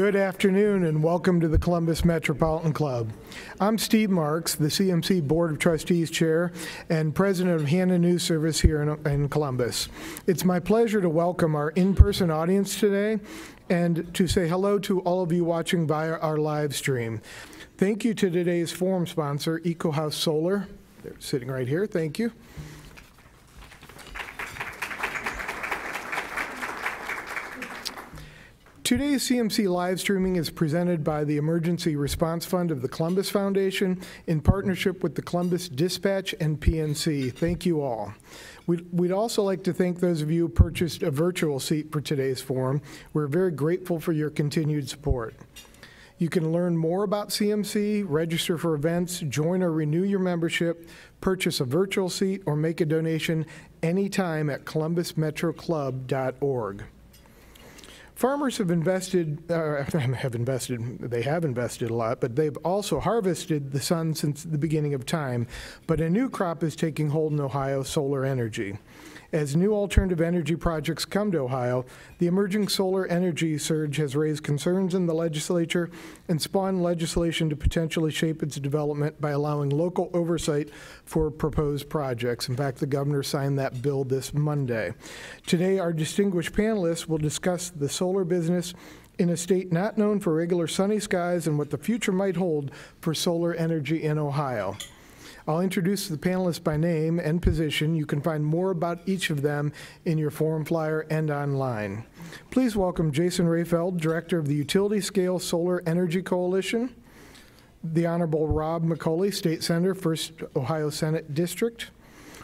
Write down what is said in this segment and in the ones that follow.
Good afternoon and welcome to the Columbus Metropolitan Club. I'm Steve Marks, the CMC Board of Trustees Chair and President of Hannah News Service here in, in Columbus. It's my pleasure to welcome our in-person audience today and to say hello to all of you watching via our live stream. Thank you to today's forum sponsor, EcoHouse Solar. They're sitting right here. Thank you. Today's CMC live streaming is presented by the Emergency Response Fund of the Columbus Foundation in partnership with the Columbus Dispatch and PNC. Thank you all. We'd, we'd, also like to thank those of you who purchased a virtual seat for today's forum. We're very grateful for your continued support. You can learn more about CMC, register for events, join or renew your membership, purchase a virtual seat, or make a donation anytime at columbusmetroclub.org. Farmers have invested, uh, have invested, they have invested a lot, but they've also harvested the sun since the beginning of time. But a new crop is taking hold in Ohio, solar energy. As new alternative energy projects come to Ohio, the emerging solar energy surge has raised concerns in the legislature and spawned legislation to potentially shape its development by allowing local oversight for proposed projects. In fact, the governor signed that bill this Monday. Today, our distinguished panelists will discuss the solar business in a state not known for regular sunny skies and what the future might hold for solar energy in Ohio. I'll introduce the panelists by name and position. You can find more about each of them in your forum flyer and online. Please welcome Jason Rafeld, Director of the Utility Scale Solar Energy Coalition, the Honorable Rob McColley, State Senator, 1st Ohio Senate District,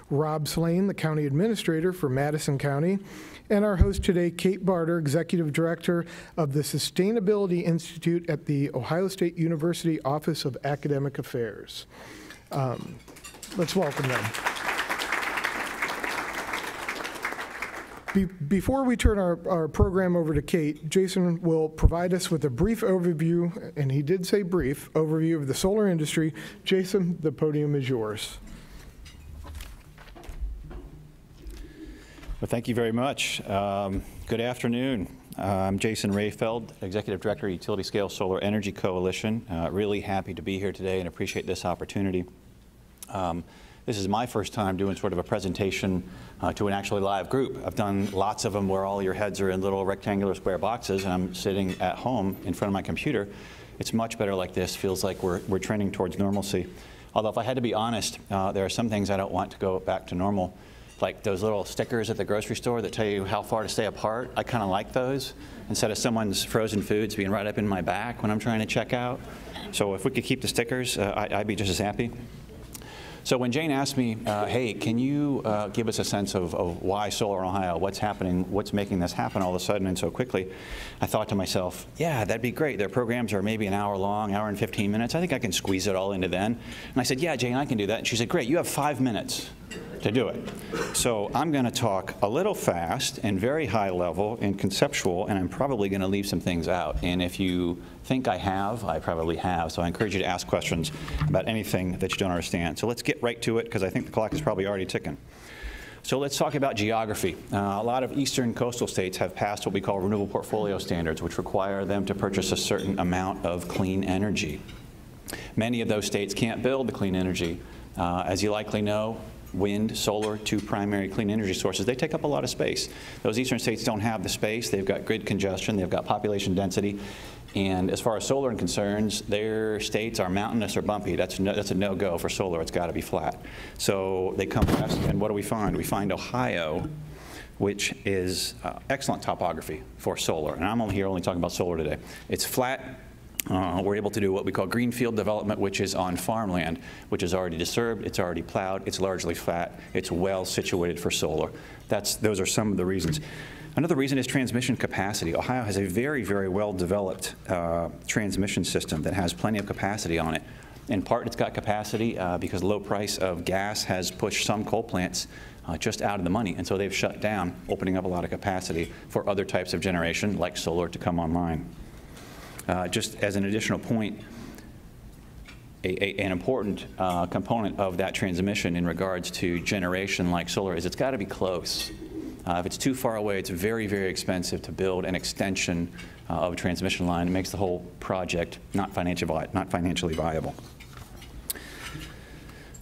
Rob Slane, the County Administrator for Madison County, and our host today, Kate Bartter, Executive Director of the Sustainability Institute at the Ohio State University Office of Academic Affairs. Um, let's welcome them. Be before we turn our, our program over to Kate, Jason will provide us with a brief overview, and he did say brief, overview of the solar industry. Jason, the podium is yours. Well, thank you very much. Um, good afternoon. I'm Jason Rafeld, Executive Director, Utility Scale Solar Energy Coalition. Uh, really happy to be here today and appreciate this opportunity. Um, this is my first time doing sort of a presentation uh, to an actually live group. I've done lots of them where all your heads are in little rectangular square boxes and I'm sitting at home in front of my computer. It's much better like this. Feels like we're, we're trending towards normalcy. Although if I had to be honest, uh, there are some things I don't want to go back to normal like those little stickers at the grocery store that tell you how far to stay apart. I kind of like those instead of someone's frozen foods being right up in my back when I'm trying to check out. So if we could keep the stickers, uh, I, would be just as happy. So when Jane asked me, uh, hey, can you uh, give us a sense of, of, why Solar Ohio, what's happening, what's making this happen all of a sudden and so quickly, I thought to myself, yeah, that'd be great. Their programs are maybe an hour long, hour and 15 minutes. I think I can squeeze it all into then. And I said, yeah, Jane, I can do that. And she said, great, you have five minutes to do it. So I'm going to talk a little fast and very high level and conceptual, and I'm probably going to leave some things out. And if you think I have, I probably have. So I encourage you to ask questions about anything that you don't understand. So let's get right to it because I think the clock is probably already ticking. So let's talk about geography. Uh, a lot of eastern coastal states have passed what we call renewable portfolio standards, which require them to purchase a certain amount of clean energy. Many of those states can't build the clean energy. Uh, as you likely know, wind, solar, two primary clean energy sources, they take up a lot of space. Those eastern states don't have the space. They've got grid congestion. They've got population density. And as far as solar concerns, their states are mountainous or bumpy. That's, no, that's a no-go for solar. It's got to be flat. So they come west, and what do we find? We find Ohio, which is uh, excellent topography for solar. And I'm only here only talking about solar today. It's flat, uh, we're able to do what we call greenfield development, which is on farmland, which is already disturbed, it's already plowed, it's largely flat, it's well situated for solar. That's, those are some of the reasons. Another reason is transmission capacity. Ohio has a very, very well developed uh, transmission system that has plenty of capacity on it. In part, it's got capacity uh, because low price of gas has pushed some coal plants uh, just out of the money, and so they've shut down, opening up a lot of capacity for other types of generation, like solar, to come online. Uh, just as an additional point, a, a, an important uh, component of that transmission in regards to generation like solar is it's got to be close. Uh, if it's too far away, it's very, very expensive to build an extension uh, of a transmission line. It makes the whole project not financially, vi- not financially viable.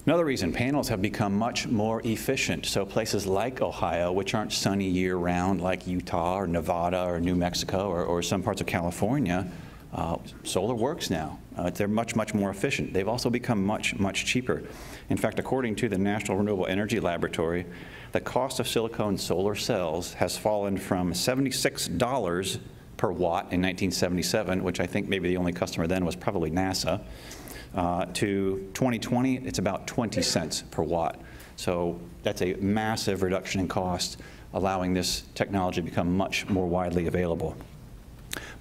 Another reason, panels have become much more efficient. So places like Ohio, which aren't sunny year-round like Utah or Nevada or New Mexico or, or some parts of California, uh, solar works now. Uh, they're much, much more efficient. They've also become much, much cheaper. In fact, according to the National Renewable Energy Laboratory, the cost of silicone solar cells has fallen from $76 per watt in 1977, which I think maybe the only customer then was probably NASA, uh, to 2020, it's about 20 cents per watt. So that's a massive reduction in cost, allowing this technology to become much more widely available.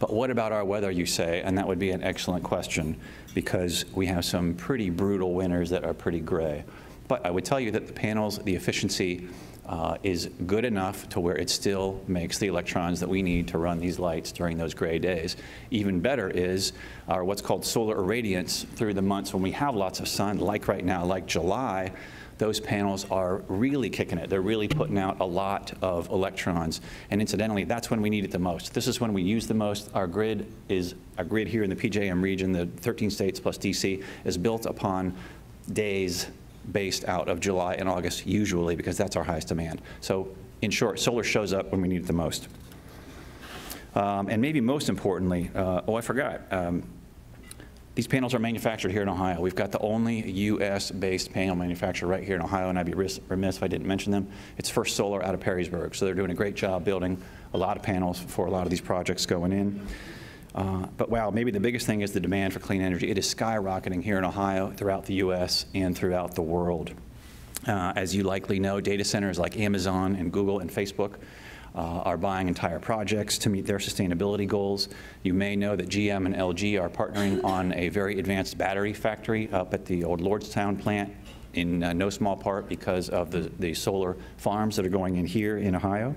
But what about our weather, you say? And that would be an excellent question because we have some pretty brutal winters that are pretty gray. But I would tell you that the panels, the efficiency uh, is good enough to where it still makes the electrons that we need to run these lights during those gray days. Even better is our what's called solar irradiance through the months when we have lots of sun, like right now, like July, those panels are really kicking it. They're really putting out a lot of electrons. And incidentally, that's when we need it the most. This is when we use the most. Our grid is, our grid here in the PJM region, the 13 states plus DC, is built upon days based out of July and August usually because that's our highest demand. So in short, solar shows up when we need it the most. Um, and maybe most importantly, uh, oh, I forgot. Um, these panels are manufactured here in Ohio. We've got the only U.S.-based panel manufacturer right here in Ohio, and I'd be remiss if I didn't mention them. It's First Solar out of Perrysburg, so they're doing a great job building a lot of panels for a lot of these projects going in. Uh, but wow, maybe the biggest thing is the demand for clean energy. It is skyrocketing here in Ohio, throughout the U.S., and throughout the world. Uh, as you likely know, data centers like Amazon and Google and Facebook uh, are buying entire projects to meet their sustainability goals. You may know that GM and LG are partnering on a very advanced battery factory up at the old Lordstown plant in uh, no small part because of the, the solar farms that are going in here in Ohio.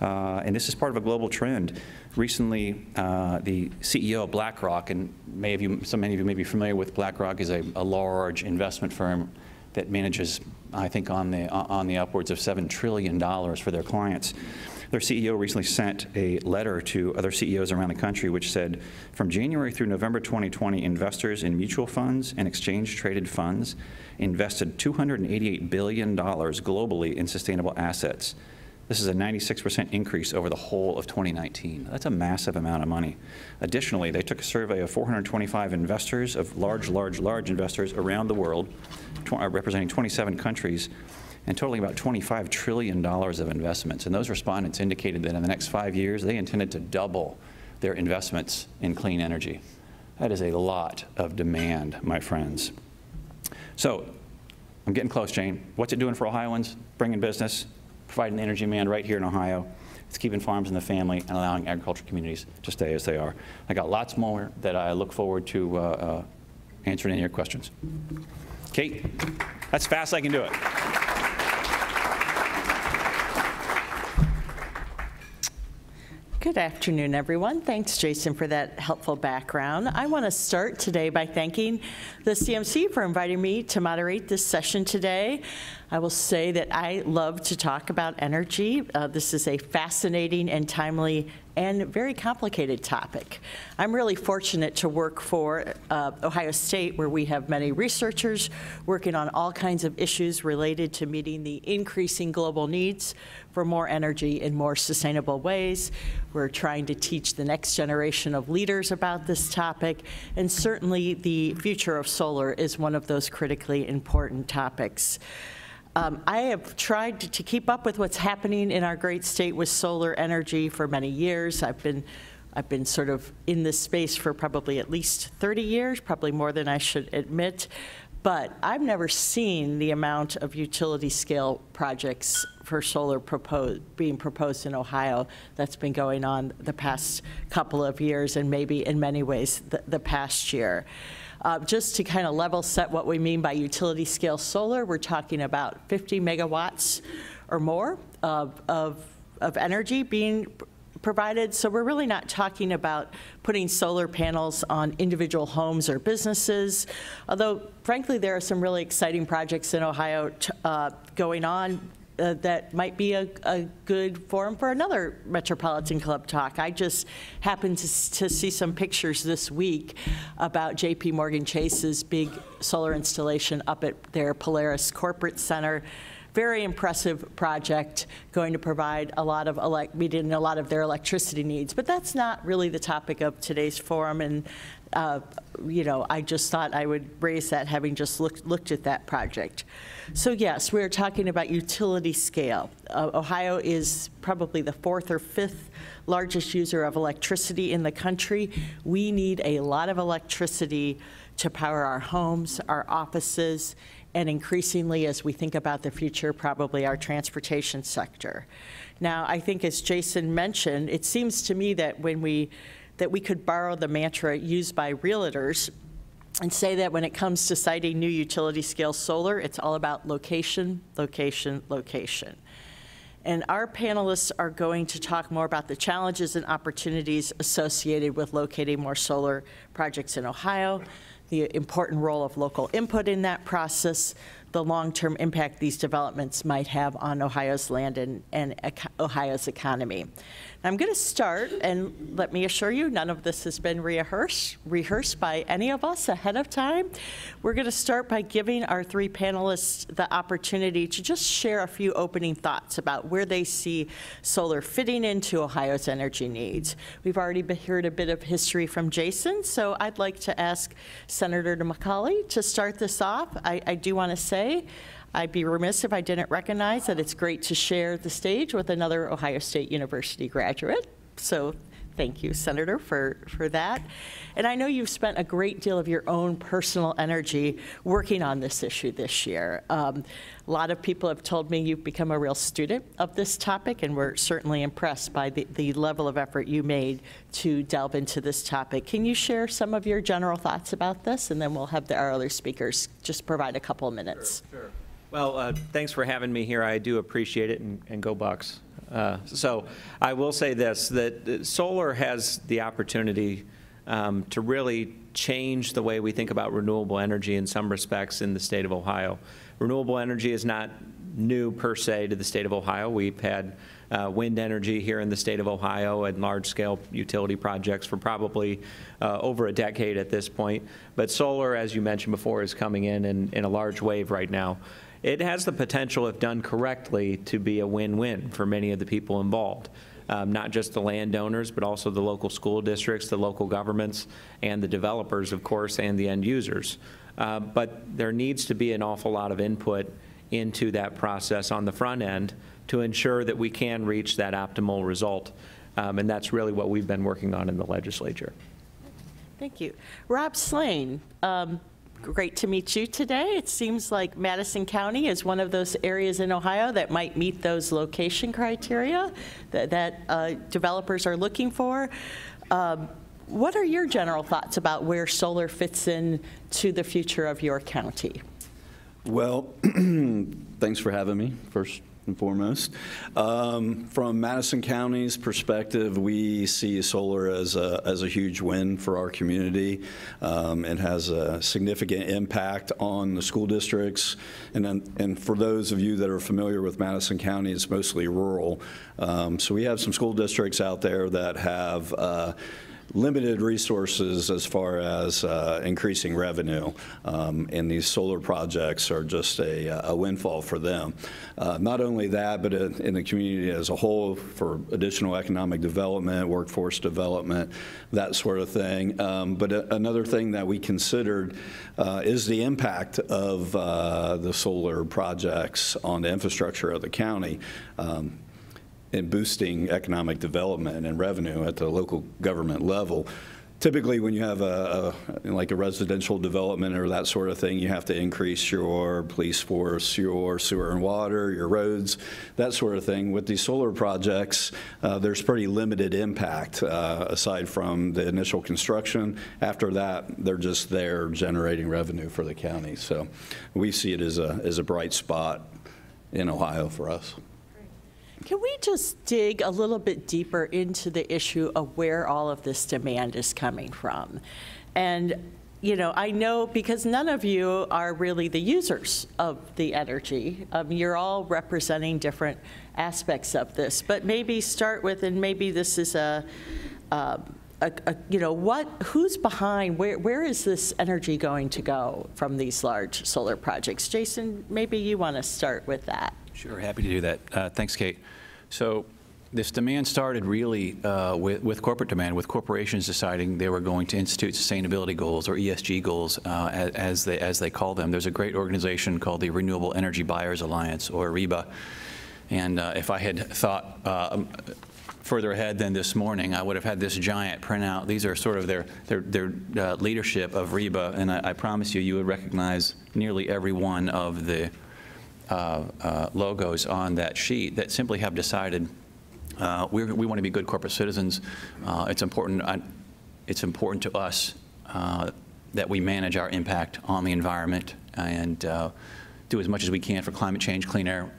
Uh, and this is part of a global trend. Recently, uh, the CEO of BlackRock, and many of you, so many of you may be familiar with BlackRock, is a, a large investment firm that manages, I think, on the on the upwards of seven trillion dollars for their clients. Their CEO recently sent a letter to other CEOs around the country which said, from January through November 2020, investors in mutual funds and exchange-traded funds invested $288 billion globally in sustainable assets. This is a 96% increase over the whole of 2019. That's a massive amount of money. Additionally, they took a survey of 425 investors, of large, large, large investors around the world, uh, representing 27 countries, and totaling about $25 trillion of investments. And those respondents indicated that in the next five years, they intended to double their investments in clean energy. That is a lot of demand, my friends. So, I'm getting close, Jane. What's it doing for Ohioans? Bringing business, providing energy demand right here in Ohio. It's keeping farms in the family and allowing agriculture communities to stay as they are. I got lots more that I look forward to uh, uh, answering any of your questions. Kate, that's fast I can do it. Good afternoon, everyone. Thanks, Jason, for that helpful background. I want to start today by thanking the CMC for inviting me to moderate this session today. I will say that I love to talk about energy. Uh, this is a fascinating and timely and very complicated topic. I'm really fortunate to work for uh, Ohio State, where we have many researchers working on all kinds of issues related to meeting the increasing global needs for more energy in more sustainable ways. We're trying to teach the next generation of leaders about this topic, and certainly the future of solar is one of those critically important topics. Um, I have tried to, to keep up with what's happening in our great state with solar energy for many years. I've been I've been sort of in this space for probably at least 30 years, probably more than I should admit. But I've never seen the amount of utility scale projects for solar proposed, being proposed in Ohio that's been going on the past couple of years and maybe in many ways the, the past year. Uh, just to kind of level set what we mean by utility scale solar, we're talking about 50 megawatts or more of, of, of energy being provided. So we're really not talking about putting solar panels on individual homes or businesses, although frankly there are some really exciting projects in Ohio uh, going on uh, that might be a, a good forum for another Metropolitan Club talk. I just happened to, to see some pictures this week about JP Morgan Chase's big solar installation up at their Polaris Corporate Center. Very impressive project, going to provide a lot of, elec- meeting a lot of their electricity needs. But that's not really the topic of today's forum, and, uh, you know, I just thought I would raise that, having just looked, looked at that project. So yes, we're talking about utility scale. Uh, Ohio is probably the fourth or fifth largest user of electricity in the country. We need a lot of electricity to power our homes, our offices, and increasingly, as we think about the future, probably our transportation sector. Now, I think as Jason mentioned, it seems to me that when we, that we could borrow the mantra used by realtors and say that when it comes to siting new utility scale solar, it's all about location, location, location. And our panelists are going to talk more about the challenges and opportunities associated with locating more solar projects in Ohio, the important role of local input in that process, the long-term impact these developments might have on Ohio's land and, and Ohio's economy. I'm going to start, and let me assure you, none of this has been rehearsed, rehearsed by any of us ahead of time. We're going to start by giving our three panelists the opportunity to just share a few opening thoughts about where they see solar fitting into Ohio's energy needs. We've already heard a bit of history from Jason, so I'd like to ask Senator McColley to start this off. I, I do want to say, I'd be remiss if I didn't recognize that it's great to share the stage with another Ohio State University graduate. So thank you, Senator, for, for that. And I know you've spent a great deal of your own personal energy working on this issue this year. Um, a lot of people have told me you've become a real student of this topic, and we're certainly impressed by the, the level of effort you made to delve into this topic. Can you share some of your general thoughts about this? And then we'll have the, our other speakers just provide a couple of minutes. Well, uh, thanks for having me here. I do appreciate it, and and go Bucks. Uh, So I will say this, that uh, solar has the opportunity um, to really change the way we think about renewable energy in some respects in the state of Ohio. Renewable energy is not new per se to the state of Ohio. We've had uh, wind energy here in the state of Ohio and large-scale utility projects for probably uh, over a decade at this point. But solar, as you mentioned before, is coming in in, in a large wave right now. It has the potential, if done correctly, to be a win-win for many of the people involved. Um, not just the landowners, but also the local school districts, the local governments, and the developers, of course, and the end users. Uh, but there needs to be an awful lot of input into that process on the front end to ensure that we can reach that optimal result. Um, and that's really what we've been working on in the legislature. Thank you. Rob Slane, um, great to meet you today. It seems like Madison County is one of those areas in Ohio that might meet those location criteria that, that uh, developers are looking for. Um, What are your general thoughts about where solar fits in to the future of your county? Well, thanks for having me, first and foremost. Um, From Madison County's perspective, we see solar as a, as a huge win for our community. Um, It has a significant impact on the school districts. And and for those of you that are familiar with Madison County, it's mostly rural. Um, So we have some school districts out there that have uh, limited resources as far as uh, increasing revenue, um, and these solar projects are just a a windfall for them. Uh, Not only that, but in in the community as a whole, for additional economic development, workforce development, that sort of thing. Um, But a- another thing that we considered uh, is the impact of uh, the solar projects on the infrastructure of the county. Um, in boosting economic development and revenue at the local government level. Typically, when you have a, a- like a residential development or that sort of thing, you have to increase your police force, your sewer and water, your roads, that sort of thing. With these solar projects, uh, there's pretty limited impact uh, aside from the initial construction. After that, they're just there generating revenue for the county. So we see it as a, as a bright spot in Ohio for us. Can we just dig a little bit deeper into the issue of where all of this demand is coming from? And you know, I know because none of you are really the users of the energy. Um, You're all representing different aspects of this, but maybe start with, and maybe this is a, um, a, a- you know, what, who's behind, where, where is this energy going to go from these large solar projects? Jason, maybe you want to start with that. Sure, happy to do that. Uh, Thanks, Kate. So this demand started really uh, with with corporate demand, with corporations deciding they were going to institute sustainability goals, or ESG goals, uh, as they as they call them. There's a great organization called the Renewable Energy Buyers Alliance, or REBA. And uh, if I had thought uh, further ahead than this morning, I would have had this giant printout. These are sort of their, their, their uh, leadership of REBA, and I I promise you, you would recognize nearly every one of the uh, uh, logos on that sheet that simply have decided uh, we want to be good corporate citizens. Uh, It's important, it's important to us uh, that we manage our impact on the environment and do as much as we can for climate change, clean air,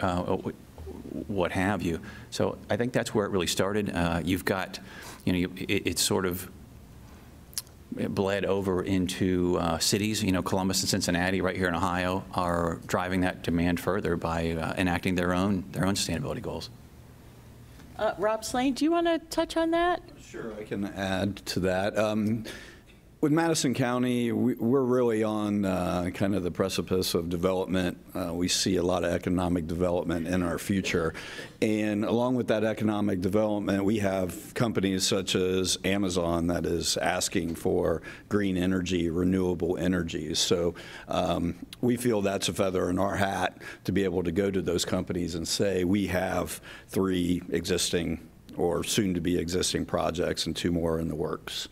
what have you. So I think that's where it really started. Uh, You've got, you know, you- it- it's sort of it bled over into uh, cities. You know, Columbus and Cincinnati, right here in Ohio, are driving that demand further by uh, enacting their own their own sustainability goals. Uh, Rob Slane, do you want to touch on that? Sure, I can add to that. Um, With Madison County, we- we're really on uh, kind of the precipice of development. Uh, We see a lot of economic development in our future. And along with that economic development, we have companies such as Amazon that is asking for green energy, renewable energies. So um, we feel that's a feather in our hat to be able to go to those companies and say, we have three existing or soon-to-be existing projects and two more in the works.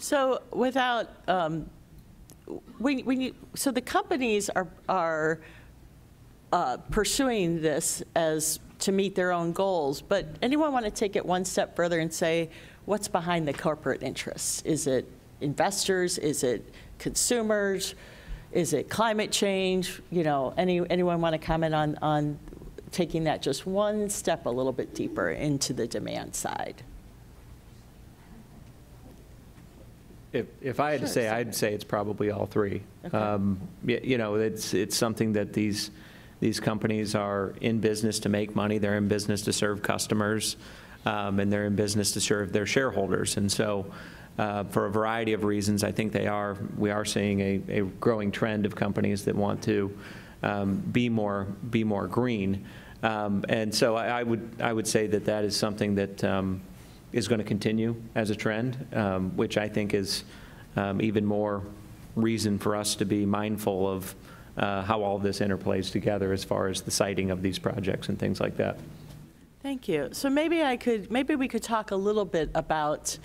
So without, um, when, when you, so the companies are, are uh, pursuing this as, to meet their own goals, but anyone want to take it one step further and say, what's behind the corporate interests? Is it investors? Is it consumers? Is it climate change? You know, any, anyone want to comment on, on taking that just one step a little bit deeper into the demand side? If, if I had to Sure, say. I'd say it's probably all three. Okay. Um, y- You know, it's, it's something that these, these companies are in business to make money, they're in business to serve customers, um, and they're in business to serve their shareholders. And so, uh, for a variety of reasons, I think they are, we are seeing a, a growing trend of companies that want to um, be more, be more green. Um, And so I I would, I would say that that is something that um, is going to continue as a trend, um, which I think is um, even more reason for us to be mindful of uh, how all this interplays together as far as the siting of these projects and things like that. Thank you. So maybe I could, maybe we could talk a little bit about,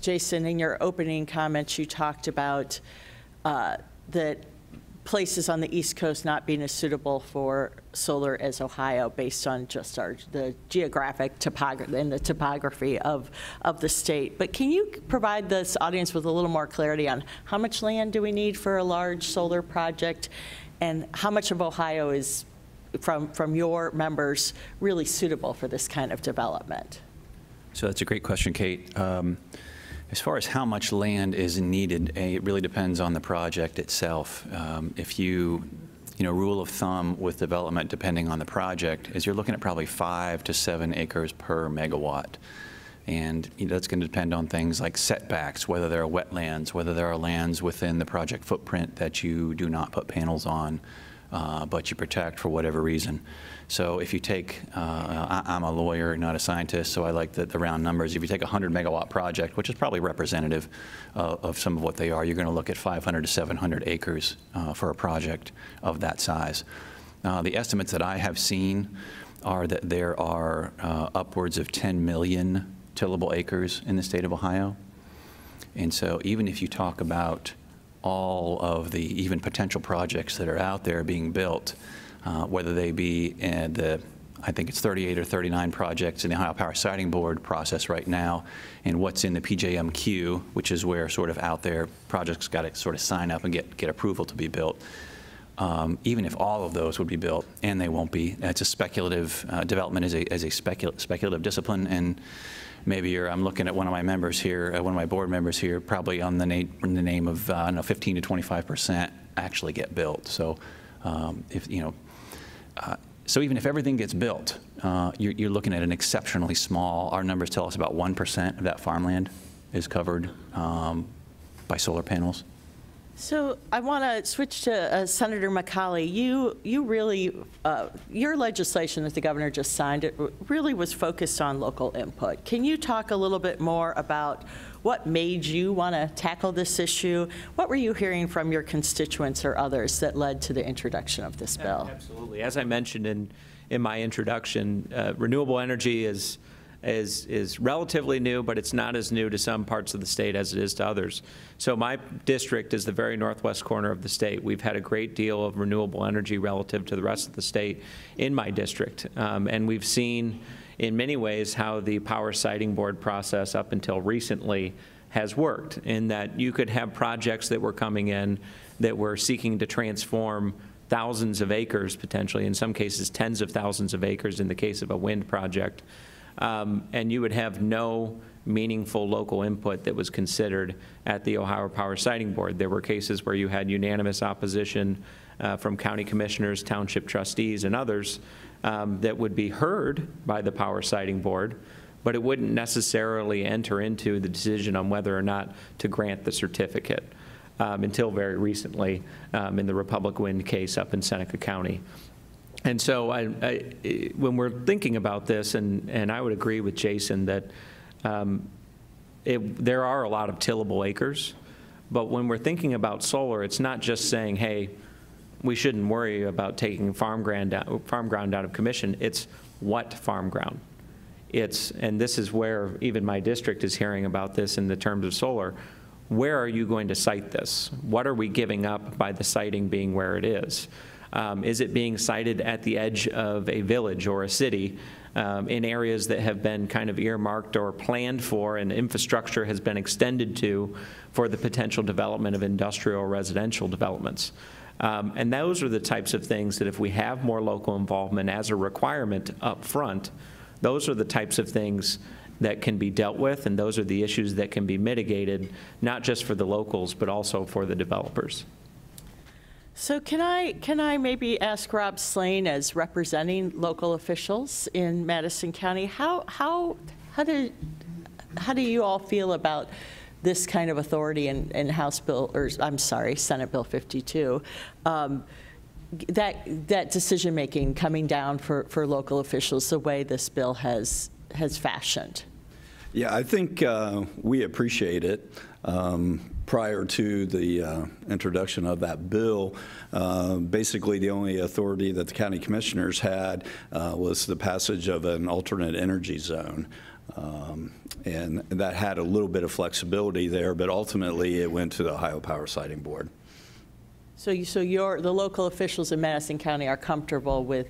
Jason, in your opening comments, you talked about uh, that places on the East Coast not being as suitable for solar as Ohio based on just our, the geographic topography and the topography of, of the state. But can you provide this audience with a little more clarity on how much land do we need for a large solar project? And how much of Ohio is, from, from your members, really suitable for this kind of development? So that's a great question, Kate. Um, As far as how much land is needed, eh, it really depends on the project itself. Um, If you, you know, rule of thumb with development, depending on the project, is you're looking at probably five to seven acres per megawatt. And you know, that's going to depend on things like setbacks, whether there are wetlands, whether there are lands within the project footprint that you do not put panels on, uh, but you protect for whatever reason. So if you take, uh, I- I'm a lawyer, not a scientist, so I like the, the round numbers. If you take a 100 megawatt project, which is probably representative uh, of some of what they are, you're going to look at 500 to 700 acres uh, for a project of that size. Uh, The estimates that I have seen are that there are uh, upwards of 10 million tillable acres in the state of Ohio. And so even if you talk about all of the even potential projects that are out there being built, uh, whether they be in the, I think it's 38 or 39 projects in the Ohio Power Siting Board process right now, and what's in the PJM queue, which is where sort of out there projects got to sort of sign up and get, get approval to be built. Um, even if all of those would be built, and they won't be, it's a speculative, uh, development is a, is a specul- speculative discipline, and maybe you're, I'm looking at one of my members here, uh, one of my board members here, probably on the in the name of, uh, I don't know, 15 to 25% actually get built. So um, if, you know, uh, so even if everything gets built, uh, you're, you're looking at an exceptionally small, our numbers tell us about 1% of that farmland is covered um, by solar panels. So I want to switch to uh, Senator McColley. You, you really, uh, your legislation that the governor just signed, it really was focused on local input. Can you talk a little bit more about what made you want to tackle this issue? What were you hearing from your constituents or others that led to the introduction of this bill? Absolutely. As I mentioned in, in my introduction, uh, renewable energy is, is, is relatively new, but it's not as new to some parts of the state as it is to others. So my district is the very northwest corner of the state. We've had a great deal of renewable energy relative to the rest of the state in my district. Um, and we've seen in many ways how the power siting board process up until recently has worked in that you could have projects that were coming in that were seeking to transform thousands of acres potentially, in some cases tens of thousands of acres in the case of a wind project. Um, and you would have no meaningful local input that was considered at the Ohio Power Siting Board. There were cases where you had unanimous opposition uh, from county commissioners, township trustees, and others um, that would be heard by the Power Siting Board, but it wouldn't necessarily enter into the decision on whether or not to grant the certificate um, until very recently um, in the Republic Wind case up in Seneca County. And so I, I, when we're thinking about this, and, and I would agree with Jason that um, it, there are a lot of tillable acres, but when we're thinking about solar, it's not just saying, hey, we shouldn't worry about taking farm ground out, farm ground out of commission. It's what farm ground. It's, and this is where even my district is hearing about this in the terms of solar. Where are you going to site this? What are we giving up by the siting being where it is? Um, is it being sited at the edge of a village or a city um, in areas that have been kind of earmarked or planned for and infrastructure has been extended to for the potential development of industrial or residential developments? Um, and those are the types of things that if we have more local involvement as a requirement up front, those are the types of things that can be dealt with, and those are the issues that can be mitigated, not just for the locals, but also for the developers. So can I, can I maybe ask Rob Slane, as representing local officials in Madison County, how, how, how do, how do you all feel about this kind of authority in, in House Bill, or I'm sorry, Senate Bill 52? Um, that, that decision-making coming down for, for local officials, the way this bill has, has fashioned? Yeah, I think uh, we appreciate it. Um, prior to the uh, introduction of that bill, uh, basically the only authority that the county commissioners had uh, was the passage of an alternate energy zone. Um, and that had a little bit of flexibility there, but ultimately it went to the Ohio Power Siting Board. So, you, so your, the local officials in Madison County are comfortable with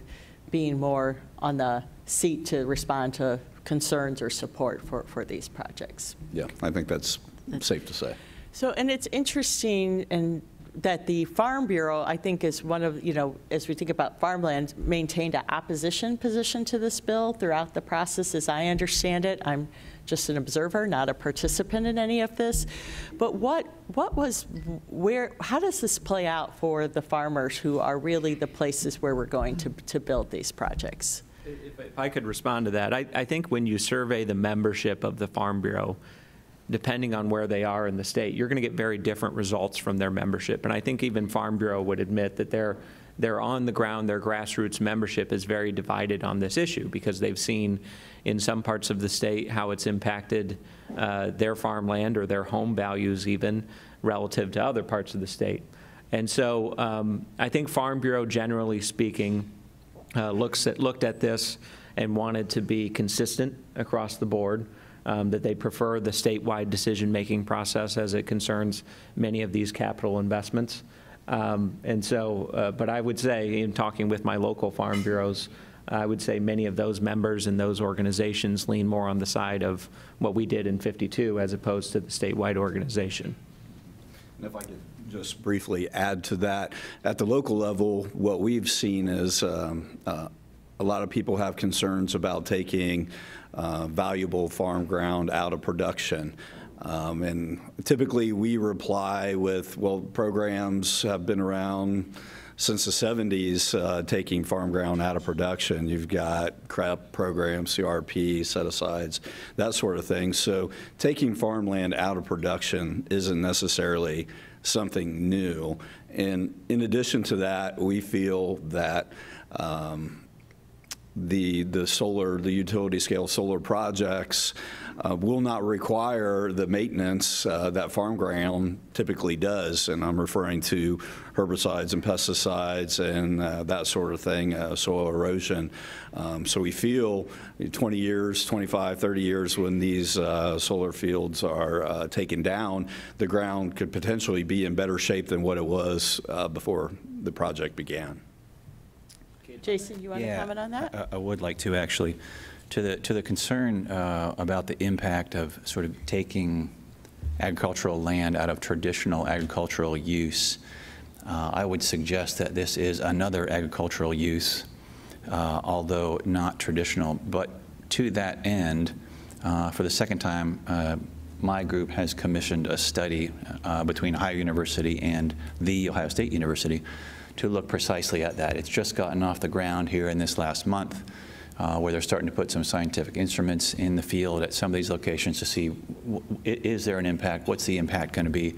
being more on the seat to respond to concerns or support for, for these projects? Yeah, I think that's safe to say. So, and it's interesting and that the Farm Bureau, I think, is one of, you know, as we think about farmland, maintained an opposition position to this bill throughout the process, as I understand it. I'm just an observer, not a participant in any of this. But what, what was, where, how does this play out for the farmers who are really the places where we're going to, to build these projects? If I could respond to that, I, I think when you survey the membership of the Farm Bureau, depending on where they are in the state, you're going to get very different results from their membership. And I think even Farm Bureau would admit that their, their on the ground, their grassroots membership is very divided on this issue because they've seen in some parts of the state how it's impacted uh, their farmland or their home values even relative to other parts of the state. And so um, I think Farm Bureau, generally speaking, uh, looks at, looked at this and wanted to be consistent across the board um, that they prefer the statewide decision-making process as it concerns many of these capital investments. Um, and so, uh, but I would say, in talking with my local farm bureaus, I would say many of those members and those organizations lean more on the side of what we did in 52 as opposed to the statewide organization. And if I could just briefly add to that, at the local level, what we've seen is um, uh, a lot of people have concerns about taking uh, valuable farm ground out of production. Um, And typically, we reply with, well, programs have been around since the 70s, uh, taking farm ground out of production. You've got CREP programs, CRP, set-asides, that sort of thing. So taking farmland out of production isn't necessarily something new. And in addition to that, we feel that um, the, the solar, the utility scale solar projects uh, will not require the maintenance uh, that farm ground typically does. And I'm referring to herbicides and pesticides and uh, that sort of thing, uh, soil erosion. Um, So we feel 20 years, 25, 30 years, when these uh, solar fields are uh, taken down, the ground could potentially be in better shape than what it was before the project began. Jason, you want to comment on that? I I would like to, actually. To the, to the concern uh, about the impact of sort of taking agricultural land out of traditional agricultural use, uh, I would suggest that this is another agricultural use, uh, although not traditional. But to that end, uh, for the second time, uh, my group has commissioned a study uh, between Ohio University and the Ohio State University to look precisely at that. It's just gotten off the ground here in this last month, uh, where they're starting to put some scientific instruments in the field at some of these locations to see, is there an impact? What's the impact going to be?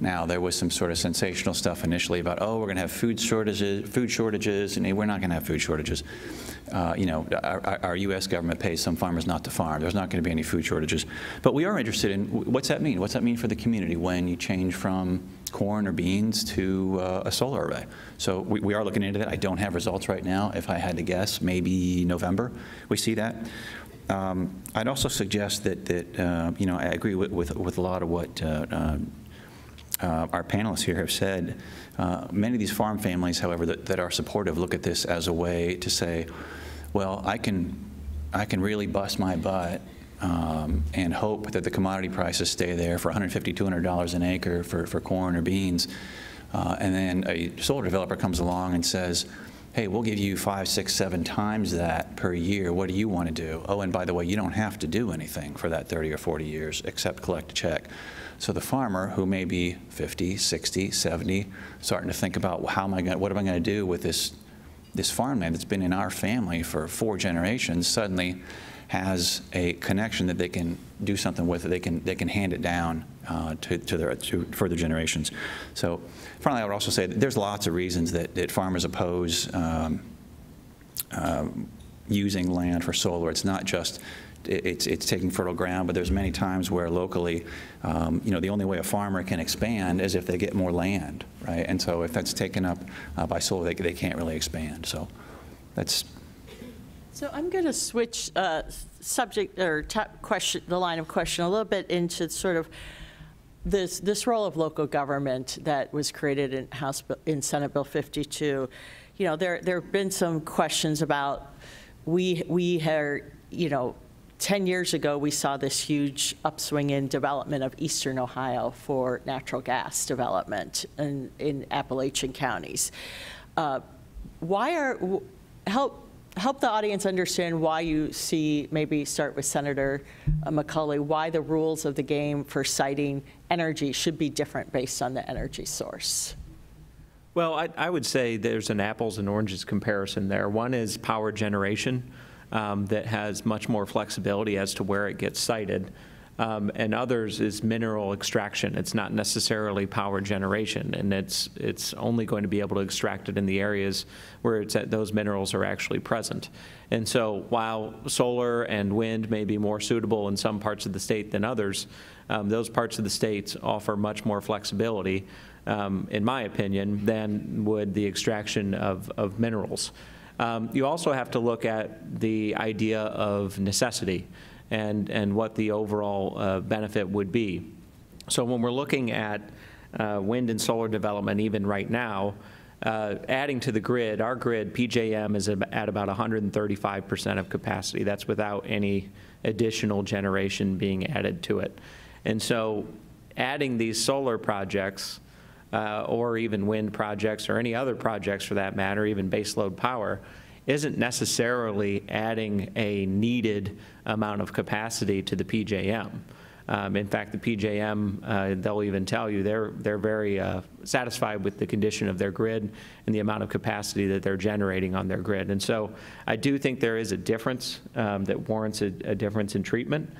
Now, there was some sort of sensational stuff initially about, oh, we're going to have food shortages, food shortages, and we're not going to have food shortages. Uh, You know, our, our- U.S. government pays some farmers not to farm. There's not going to be any food shortages. But we are interested in, what's that mean? What's that mean for the community when you change from corn or beans to uh, a solar array? So we, we are looking into that. I don't have results right now. If I had to guess, maybe November, we see that. Um, I'd also suggest that, that, uh, you know, I agree with, with, with a lot of what uh, uh, uh, our panelists here have said. Uh, Many of these farm families, however, that, that are supportive, look at this as a way to say, well, I can, I can really bust my butt um, and hope that the commodity prices stay there for $150, $200 an acre for, for corn or beans. Uh, and then a solar developer comes along and says, hey, we'll give you five, six, seven times that per year. What do you want to do? Oh, and by the way, you don't have to do anything for that 30 or 40 years except collect a check. So the farmer, who may be 50, 60, 70, starting to think about well, how am I going, what am I going to do with this this farmland that's been in our family for four generations suddenly has a connection that they can do something with. They can they can hand it down uh, to to their to further generations. So finally, I would also say that there's lots of reasons that that farmers oppose. Um, um, using land for solar. It's not just it- it's it's taking fertile ground, but there's many times where locally, um, you know, the only way a farmer can expand is if they get more land, right? And so if that's taken up uh, by solar, they they can't really expand. So that's So I'm going to switch uh, subject or question, the line of question a little bit into sort of this, this role of local government that was created in House, in Senate Bill 52. You know, there, there have been some questions about, we, we are, you know, 10 years ago, we saw this huge upswing in development of eastern Ohio for natural gas development in, in Appalachian counties. Uh, Why are, help, help the audience understand why you see, maybe start with Senator uh, McColley, why the rules of the game for siting energy should be different based on the energy source. Well, I, I would say there's an apples and oranges comparison there. One is power generation um, that has much more flexibility as to where it gets sited. Um, and others is mineral extraction. It's not necessarily power generation, and it's it's only going to be able to extract it in the areas where it's at, those minerals are actually present. And so, while solar and wind may be more suitable in some parts of the state than others, um, those parts of the states offer much more flexibility um, in my opinion, than would the extraction of, of minerals. Um, You also have to look at the idea of necessity and, and what the overall uh, benefit would be. So when we're looking at uh, wind and solar development, even right now, uh, adding to the grid, our grid, PJM, is at about 135% of capacity. That's without any additional generation being added to it. And so adding these solar projects, uh, or even wind projects, or any other projects for that matter, even baseload power, isn't necessarily adding a needed amount of capacity to the PJM. Um, In fact, the PJM, uh, they'll even tell you, they're, they're very uh, satisfied with the condition of their grid and the amount of capacity that they're generating on their grid. And so I do think there is a difference um, that warrants a, a difference in treatment.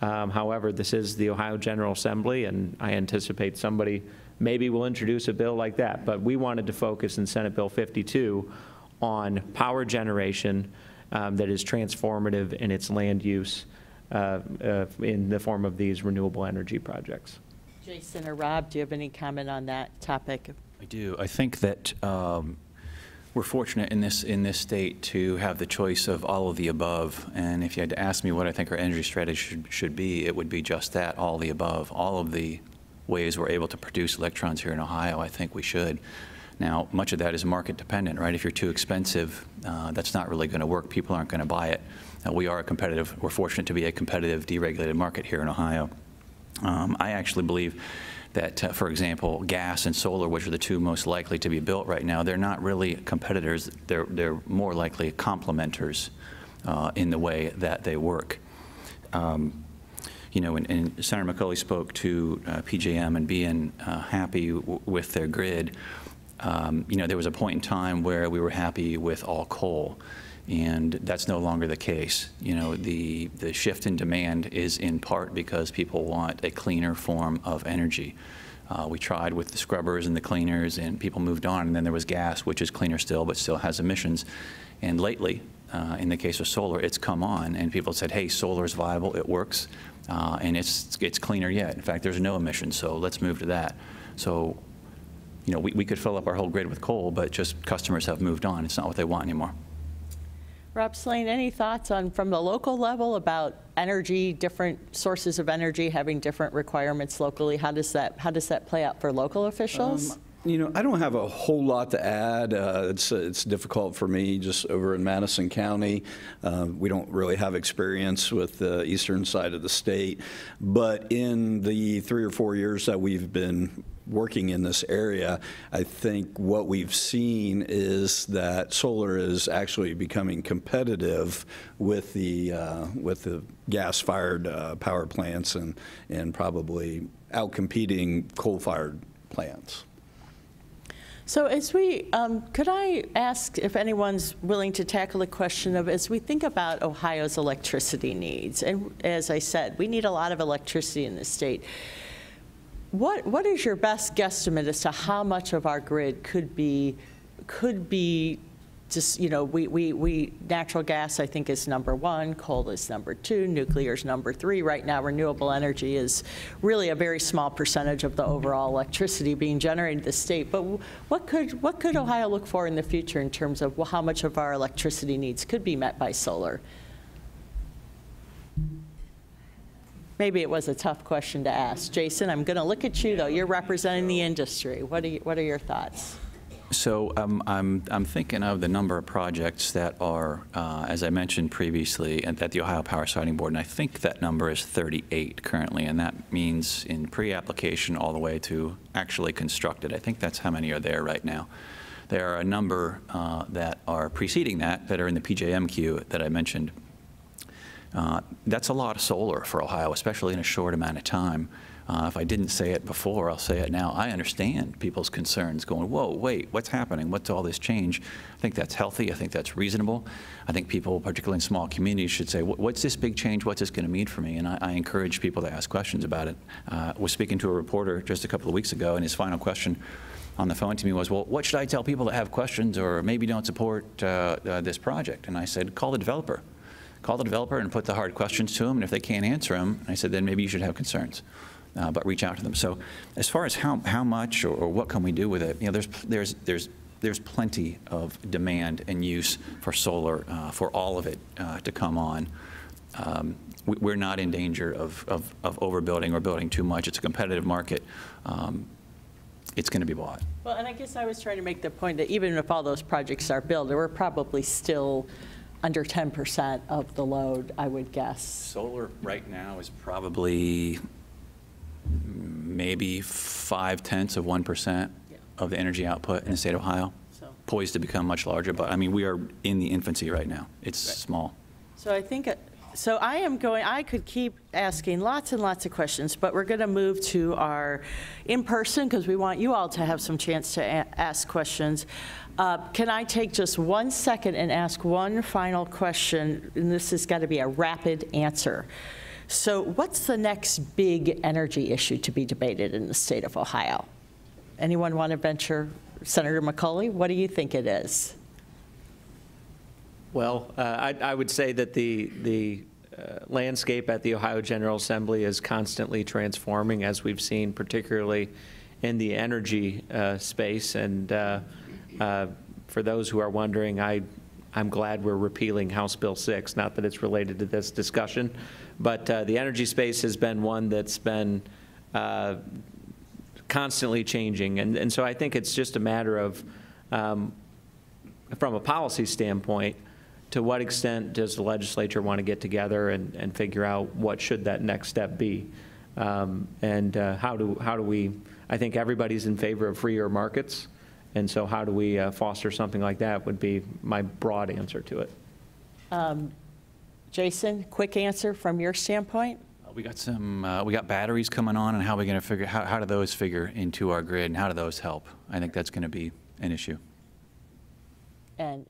Um, However, this is the Ohio General Assembly, and I anticipate somebody maybe we will introduce a bill like that. But we wanted to focus in Senate Bill 52 on power generation um, that is transformative in its land use uh, uh, in the form of these renewable energy projects. Jason or Rob, do you have any comment on that topic? I do. I think that um, we're fortunate in this, in this state to have the choice of all of the above. And if you had to ask me what I think our energy strategy should, should be, it would be just that, all the above. All of the ways we're able to produce electrons here in Ohio, I think we should. Now, much of that is market dependent, right? If you're too expensive, uh, that's not really going to work. People aren't going to buy it. Uh, we are a competitive, we're fortunate to be a competitive, deregulated market here in Ohio. Um, I actually believe that, uh, for example, gas and solar, which are the two most likely to be built right now, they're not really competitors. They're, they're more likely complementers uh, in the way that they work. Um, you know, and Senator McColley spoke to uh, PJM and being uh, happy with their grid. Um, you know, there was a point in time where we were happy with all coal, and that's no longer the case. You know, the, the shift in demand is in part because people want a cleaner form of energy. Uh, we tried with the scrubbers and the cleaners, and people moved on, and then there was gas, which is cleaner still, but still has emissions. And lately, uh, in the case of solar, it's come on, and people said, hey, solar is viable, it works, uh, and it's, it's cleaner yet. In fact, there's no emissions, so let's move to that. So you know, we, we could fill up our whole grid with coal, but just customers have moved on. It's not what they want anymore. Rob Slane, any thoughts on, from the local level about energy, different sources of energy having different requirements locally? How does that, how does that play out for local officials? You know, I don't have a whole lot to add. Uh, It's, it's difficult for me just over in Madison County. Uh, We don't really have experience with the eastern side of the state. But in the three or four years that we've been working in this area, I think what we've seen is that solar is actually becoming competitive with the, uh, with the gas-fired uh, power plants and, and probably outcompeting coal-fired plants. So as we, um, could I ask if anyone's willing to tackle the question of, as we think about Ohio's electricity needs, and as I said, we need a lot of electricity in the state. What, what is your best guesstimate as to how much of our grid could be, could be just, you know, we, we, we, natural gas, I think, is number one, coal is number two, nuclear is number three. Right now, renewable energy is really a very small percentage of the overall electricity being generated in the state. But what could, what could Ohio look for in the future in terms of how much of our electricity needs could be met by solar? Maybe it was a tough question to ask. Jason, I'm going to look at you, though. You're representing the industry. What are, you, what are your thoughts? So um, I'm, I'm thinking of the number of projects that are, uh, as I mentioned previously, at the Ohio Power Siting Board, and I think that number is 38 currently, and that means in pre-application all the way to actually constructed. I think that's how many are there right now. There are a number uh, that are preceding that, that are in the PJM queue that I mentioned. Uh, That's a lot of solar for Ohio, especially in a short amount of time. Uh, If I didn't say it before, I'll say it now. I understand people's concerns, going, whoa, wait, what's happening? What's all this change? I think that's healthy. I think that's reasonable. I think people, particularly in small communities, should say, what's this big change? What's this going to mean for me? And I I encourage people to ask questions about it. Uh, I was speaking to a reporter just a couple of weeks ago, and his final question on the phone to me was, well, what should I tell people that have questions or maybe don't support uh, uh, this project? And I said, call the developer. Call the developer and put the hard questions to them, and if they can't answer them, I said, then maybe you should have concerns. Uh, but reach out to them. So, as far as how, how much or, or what can we do with it, you know, there's there's there's there's plenty of demand and use for solar uh, for all of it uh, to come on. Um, we, we're not in danger of, of, of overbuilding or building too much. It's a competitive market. Um, it's going to be bought. Well, and I guess I was trying to make the point that even if all those projects are built, we're probably still under 10% of the load, I would guess. Solar right now is probably maybe five tenths of 1% Yeah. of the energy output in the state of Ohio. So, poised to become much larger, but I mean, we are in the infancy right now. It's small. So I think, uh, so I am going, I could keep asking lots and lots of questions, but we're going to move to our in-person because we want you all to have some chance to a- ask questions. Uh, Can I take just one second and ask one final question? And this has got to be a rapid answer. So what's the next big energy issue to be debated in the state of Ohio? Anyone want to venture? Senator McColley, what do you think it is? Well, uh, I I would say that the, the uh, landscape at the Ohio General Assembly is constantly transforming, as we've seen, particularly in the energy uh, space. And uh, uh, for those who are wondering, I, I'm glad we're repealing House Bill 6, not that it's related to this discussion, but uh, the energy space has been one that's been uh, constantly changing. And, and so I think it's just a matter of, um, from a policy standpoint, to what extent does the legislature want to get together and, and figure out what should that next step be? Um, And uh, how do, how do we, I think everybody's in favor of freer markets, and so how do we uh, foster something like that would be my broad answer to it. Jason, quick answer from your standpoint? Uh, We got some, uh, we got batteries coming on, and how are we going to figure, how, how do those figure into our grid, and how do those help? I think that's going to be an issue. And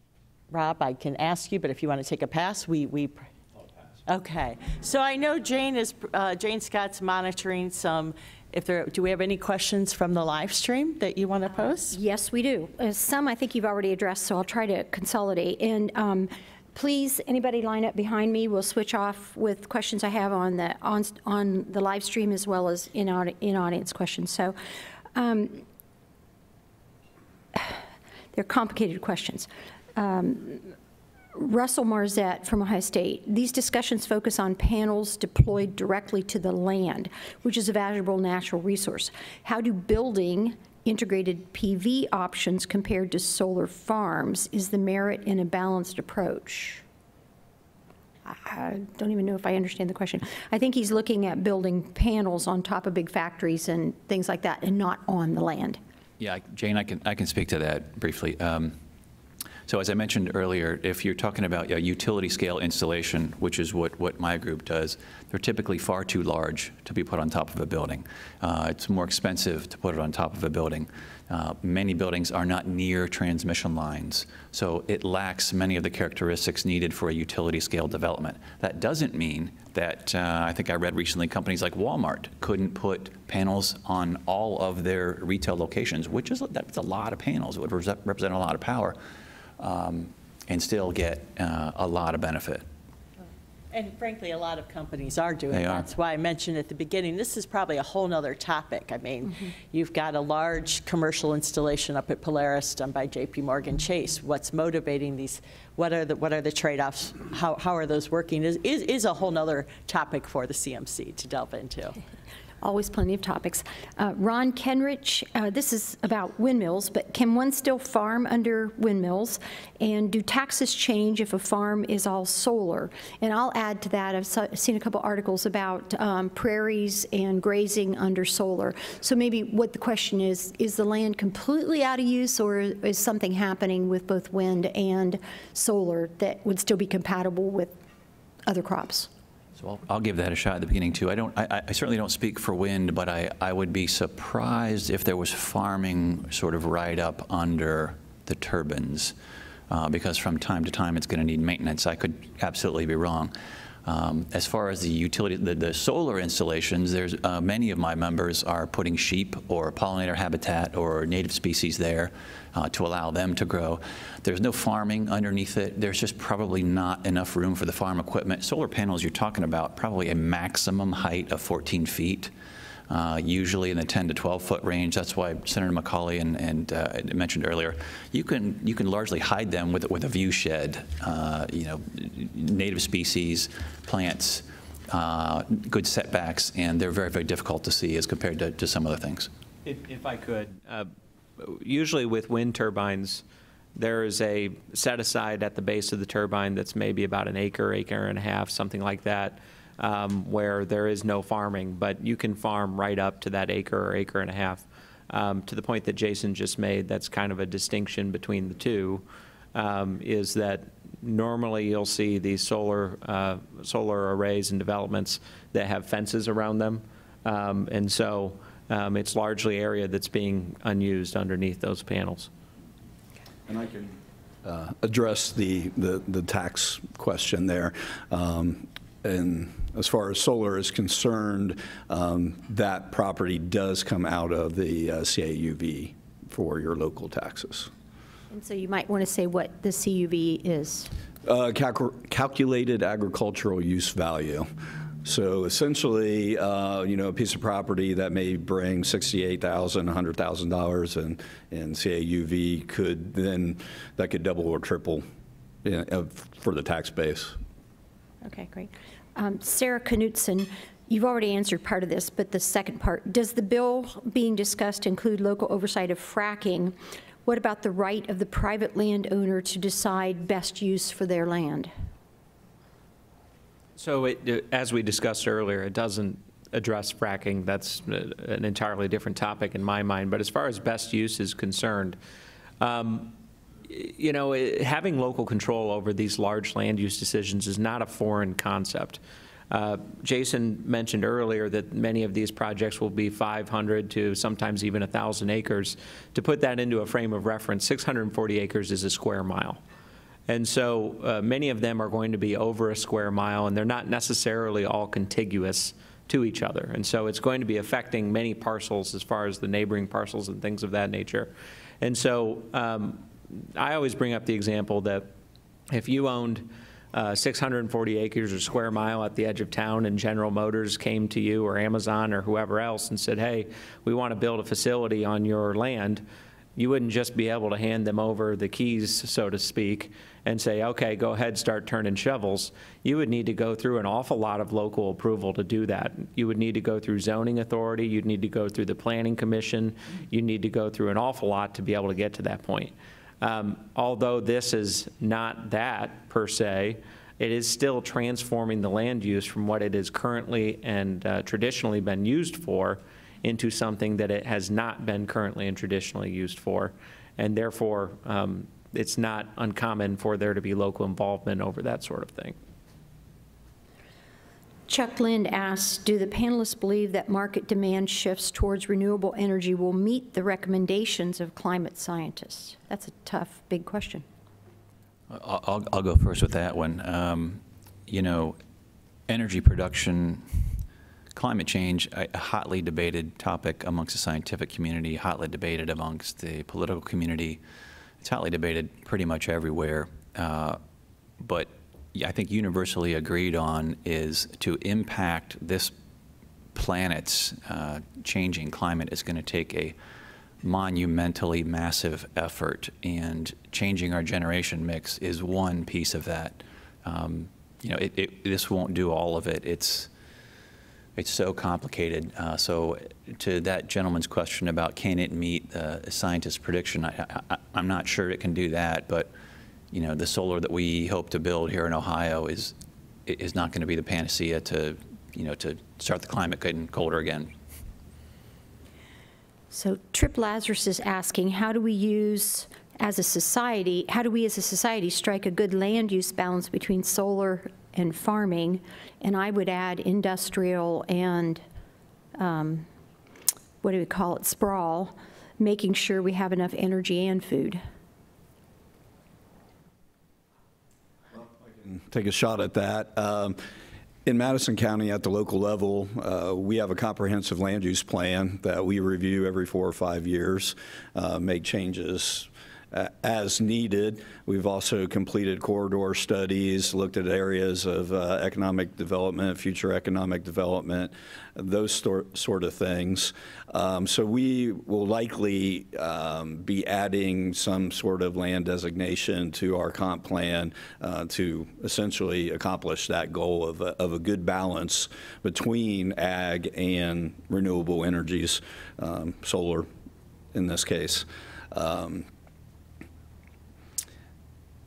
Rob, I can ask you, but if you want to take a pass, we, we. Okay. So I know Jane is, uh, Jane Scott's monitoring some, if there, do we have any questions from the live stream that you want to post? Yes, we do. Uh, Some I think you've already addressed, so I'll try to consolidate. And um, please, anybody line up behind me. We'll switch off with questions I have on the, on, on the live stream as well as in, audi- in audience questions. So um, they're complicated questions. Um, Russell Marzette from Ohio State, these discussions focus on panels deployed directly to the land, which is a valuable natural resource. How do building integrated PV options compared to solar farms is the merit in a balanced approach? I don't even know if I understand the question. I think he's looking at building panels on top of big factories and things like that, and not on the land. Yeah, Jane, I can, I can speak to that briefly. Um, So as I mentioned earlier, if you're talking about a utility scale installation, which is what, what my group does, they're typically far too large to be put on top of a building. Uh, It's more expensive to put it on top of a building. Uh, Many buildings are not near transmission lines, so it lacks many of the characteristics needed for a utility scale development. That doesn't mean that, uh, I think I read recently, companies like Walmart couldn't put panels on all of their retail locations, which is, that's a lot of panels. It would rese- represent a lot of power, um, and still get uh, a lot of benefit. And frankly, a lot of companies are doing They that. are. That's why I mentioned at the beginning, this is probably a whole nother topic. I mean, you've got a large commercial installation up at Polaris done by JP Morgan Chase. What's motivating these, what are the, what are the trade-offs? How, how are those working is, is, is a whole nother topic for the CMC to delve into. Always plenty of topics. Uh, Ron Kenrich, uh, this is about windmills, but can one still farm under windmills? And do taxes change if a farm is all solar? And I'll add to that, I've se- seen a couple articles about um, prairies and grazing under solar. So maybe what the question is, is the land completely out of use, or is something happening with both wind and solar that would still be compatible with other crops? So I'll, I'll give that a shot at the beginning, too. I don't, I, I certainly don't speak for wind, but I, I would be surprised if there was farming sort of right up under the turbines, uh, because from time to time, it's going to need maintenance. I could absolutely be wrong. Um, As far as the utility, the, the solar installations, there's, uh, many of my members are putting sheep or pollinator habitat or native species there uh, to allow them to grow. There's no farming underneath it. There's just probably not enough room for the farm equipment. Solar panels, you're talking about probably a maximum height of 14 feet, uh, usually in the 10 to 12 foot range. That's why Senator McColley and, and uh, mentioned earlier, you can you can largely hide them with with a view shed. Uh, you know, native species, plants, uh, good setbacks, and they're very very difficult to see as compared to, to some other things. If if I could, uh, usually with wind turbines, there is a set aside at the base of the turbine that's maybe about an acre, acre and a half, something like that, um, where there is no farming, but you can farm right up to that acre or acre and a half. um, to the point that Jason just made, that's kind of a distinction between the two, um, is that normally you'll see these solar, uh, solar arrays and developments that have fences around them. Um, And so um, it's largely area that's being unused underneath those panels. And I can uh, address the, the the tax question there. Um, And as far as solar is concerned, um, that property does come out of the uh, CAUV for your local taxes. And so you might want to say what the CUV is. Uh, calcu- Calculated agricultural use value. So essentially, uh, you know, a piece of property that may bring $68,000, $100,000 in, in CAUV could then, that could double or triple yeah, uh, for the tax base. Okay, great. Um, Sarah Knutson, you've already answered part of this, but the second part, does the bill being discussed include local oversight of fracking? What about the right of the private landowner to decide best use for their land? So it, as we discussed earlier, it doesn't address fracking. That's uh, an entirely different topic in my mind. But as far as best use is concerned, um, you know, having local control over these large land use decisions is not a foreign concept. Uh, Jason mentioned earlier that many of these projects will be 500 to sometimes even 1,000 acres. To put that into a frame of reference, 640 acres is a square mile. And so uh, many of them are going to be over a square mile, and they're not necessarily all contiguous to each other. And so it's going to be affecting many parcels as far as the neighboring parcels and things of that nature. And so um, I always bring up the example that if you owned uh, 640 acres or square mile at the edge of town and General Motors came to you or Amazon or whoever else and said, hey, we want to build a facility on your land, you wouldn't just be able to hand them over the keys, so to speak, and say, okay, go ahead, start turning shovels. You would need to go through an awful lot of local approval to do that. You would need to go through zoning authority, you'd need to go through the planning commission, you need to go through an awful lot to be able to get to that point. Um, Although this is not that per se, it is still transforming the land use from what it is currently and uh, traditionally been used for into something that it has not been currently and traditionally used for. And therefore, um, it's not uncommon for there to be local involvement over that sort of thing. Chuck Lind asks, do the panelists believe that market demand shifts towards renewable energy will meet the recommendations of climate scientists? That's a tough, big question. I'll, I'll- I'll go first with that one. Um, You know, energy production, climate change, a a hotly debated topic amongst the scientific community, hotly debated amongst the political community. It's hotly debated pretty much everywhere. Uh, But I think universally agreed on is to impact this planet's uh, changing climate is going to take a monumentally massive effort, and changing our generation mix is one piece of that. Um, you know, it, it, this won't do all of it. It's it's so complicated. Uh, so, to that gentleman's question about can it meet the scientist's prediction, I, I'm not sure it can do that. But you know, the solar that we hope to build here in Ohio is is not going to be the panacea to you know to start the climate getting colder again. So Trip Lazarus is asking, how do we use, as a society, how do we as a society strike a good land use balance between solar and farming? And I would add industrial and, um, what do we call it, sprawl, making sure we have enough energy and food. take a shot at that. Um, In Madison County, at the local level, uh, we have a comprehensive land use plan that we review every four or five years, uh, make changes uh, as needed. We've also completed corridor studies, looked at areas of uh, economic development, future economic development, those sort of things. Um, So we will likely um, be adding some sort of land designation to our comp plan uh, to essentially accomplish that goal of a, of a good balance between ag and renewable energies, um, solar in this case. Um,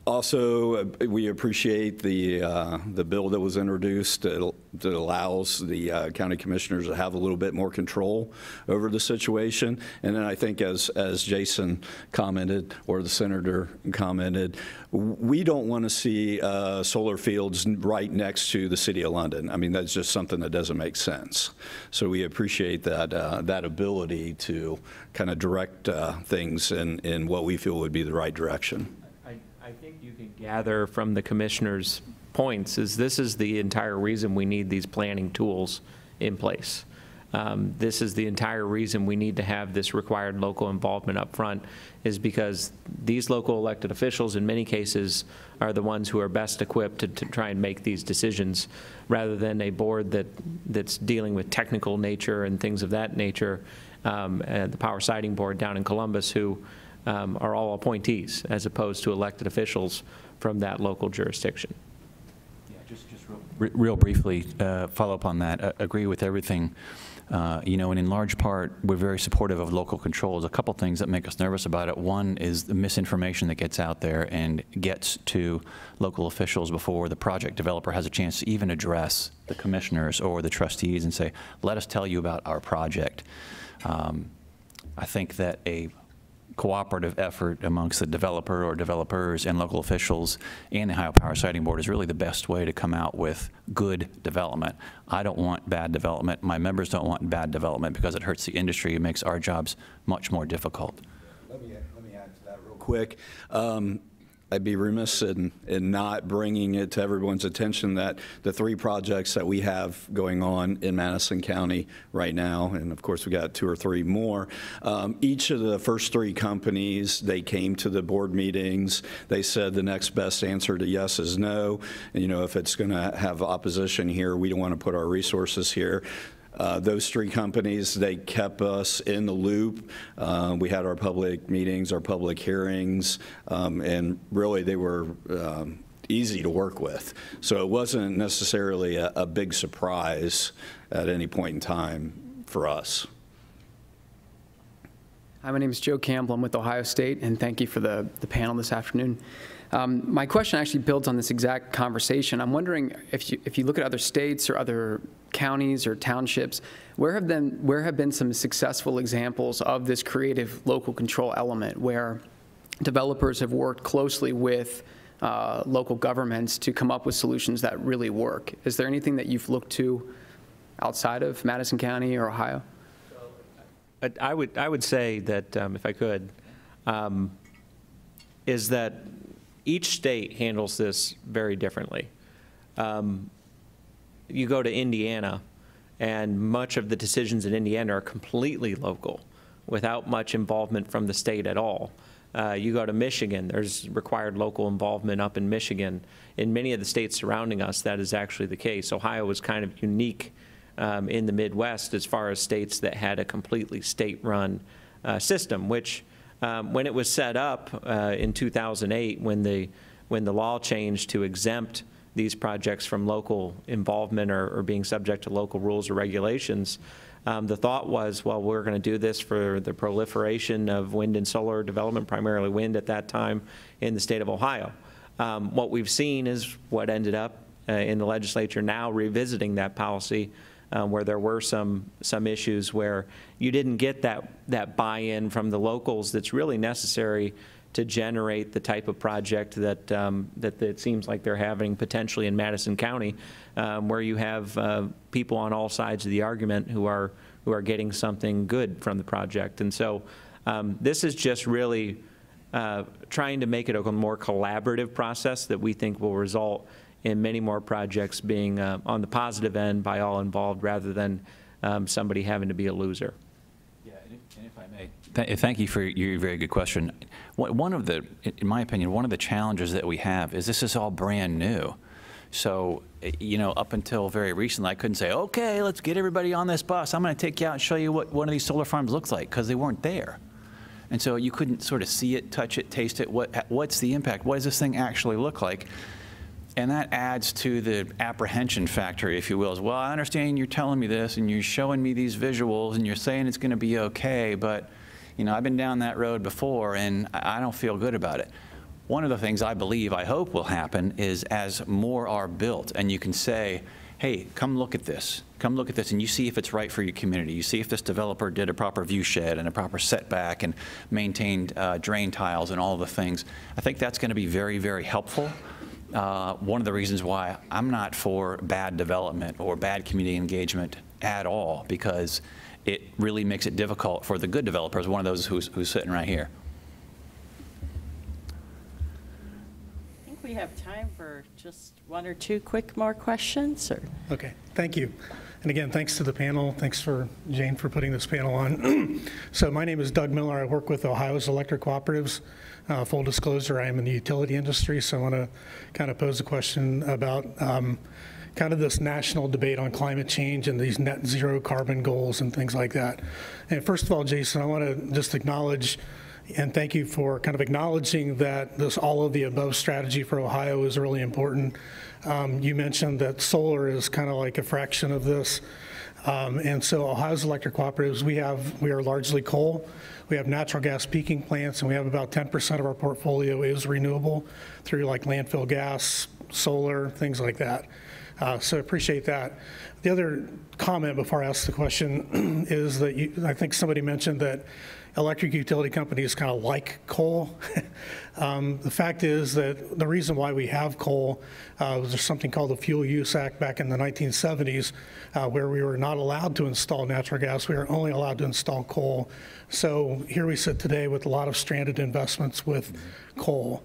Also, uh, we appreciate the, uh, the bill that was introduced that that allows the uh, county commissioners to have a little bit more control over the situation. And then I think as, as Jason commented, or the senator commented, we don't want to see uh, solar fields right next to the city of London. I mean, that's just something that doesn't make sense. So we appreciate that, uh, that ability to kind of direct uh, things in, in what we feel would be the right direction. You can gather from the commissioner's points is this is the entire reason we need these planning tools in place. Um, This is the entire reason we need to have this required local involvement up front, is because these local elected officials, in many cases, are the ones who are best equipped to, to try and make these decisions, rather than a board that, that's dealing with technical nature and things of that nature, um, and the Power Siting Board down in Columbus, who um, are all appointees, as opposed to elected officials from that local jurisdiction. Yeah, just, just real, real briefly, uh, follow up on that. Uh, agree with everything. Uh, you know, and in large part, we're very supportive of local controls. A couple things that make us nervous about it. One is the misinformation that gets out there and gets to local officials before the project developer has a chance to even address the commissioners or the trustees and say, let us tell you about our project. Um, I think that a cooperative effort amongst the developer or developers and local officials and the Ohio Power Siting Board is really the best way to come out with good development. I don't want bad development. My members don't want bad development because it hurts the industry. It makes our jobs much more difficult. Let me, let me add to that real quick. Um, I'd be remiss in, in not bringing it to everyone's attention that the three projects that we have going on in Madison County right now, and of course we've got two or three more, um, each of the first three companies, they came to the board meetings, they said the next best answer to yes is no. And, you know, if it's going to have opposition here, we don't want to put our resources here. Uh, Those three companies, they kept us in the loop. Uh, We had our public meetings, our public hearings, um, and really, they were um, easy to work with. So it wasn't necessarily a, a big surprise at any point in time for us. Hi, my name is Joe Campbell. I'm with Ohio State, and thank you for the, the panel this afternoon. Um, my question actually builds on this exact conversation. I'm wondering if you, if you look at other states or other counties or townships, where have been where have been some successful examples of this creative local control element where developers have worked closely with uh, local governments to come up with solutions that really work? Is there anything that you've looked to outside of Madison County or Ohio? I- would, I would say that, um, if I could, um, is that each state handles this very differently. Um, You go to Indiana, and much of the decisions in Indiana are completely local, without much involvement from the state at all. Uh, You go to Michigan, there's required local involvement up in Michigan. In many of the states surrounding us, that is actually the case. Ohio is kind of unique um, in the Midwest as far as states that had a completely state-run uh, system, which, um, when it was set up uh, in 2008, when the, when the law changed to exempt these projects from local involvement or, or being subject to local rules or regulations, um, the thought was, well, we're going to do this for the proliferation of wind and solar development, primarily wind at that time, in the state of Ohio. Um, What we've seen is what ended up uh, in the legislature now revisiting that policy, um, where there were some, some issues where you didn't get that, that buy-in from the locals that's really necessary to generate the type of project that, um, that it seems like they're having potentially in Madison County, um, where you have uh, people on all sides of the argument who are, who are getting something good from the project. And so um, this is just really uh, trying to make it a more collaborative process that we think will result in many more projects being uh, on the positive end by all involved, rather than um, somebody having to be a loser. Yeah, and if- and I may. Th- Thank you for your very good question. One of the, in my opinion, one of the challenges that we have is this is all brand new. So, you know, up until very recently, I couldn't say, okay, let's get everybody on this bus. I'm going to take you out and show you what one of these solar farms looks like, because they weren't there. And so you couldn't sort of see it, touch it, taste it. What, what's the impact? What does this thing actually look like? And that adds to the apprehension factor, if you will. Is, well, I understand you're telling me this and you're showing me these visuals and you're saying it's going to be okay, but, you know, I've been down that road before and I I don't feel good about it. one of the things I believe, I hope will happen is as more are built and you can say, hey, come look at this, come look at this, and you see if it's right for your community. You see if this developer did a proper view shed and a proper setback and maintained uh, drain tiles and all the things. I think that's going to be very, very helpful. Uh, One of the reasons why I'm not for bad development or bad community engagement at all, because it really makes it difficult for the good developers, one of those who's, who's sitting right here. I think we have time for just one or two quick more questions, or? Okay, thank you. And again, thanks to the panel. Thanks for Jane for putting this panel on. So my name is Doug Miller. I work with Ohio's Electric Cooperatives. Uh, Full disclosure, I am in the utility industry, so I want to kind of pose a question about um, kind of this national debate on climate change and these net zero carbon goals and things like that. And first of all, Jason, I want to just acknowledge and thank you for kind of acknowledging that this all of the above strategy for Ohio is really important. Um, you mentioned that solar is kind of like a fraction of this. Um, and so Ohio's electric cooperatives, we have, we are largely coal. We have natural gas peaking plants, and we have about 10% of our portfolio is renewable through like landfill gas, solar, things like that. Uh, So appreciate that. The other comment before I ask the question is that you, I think somebody mentioned that electric utility companies kind of like coal. Um, The fact is that the reason why we have coal uh, was there's something called the Fuel Use Act back in the 1970s, uh, where we were not allowed to install natural gas. We were only allowed to install coal. So here we sit today with a lot of stranded investments with coal.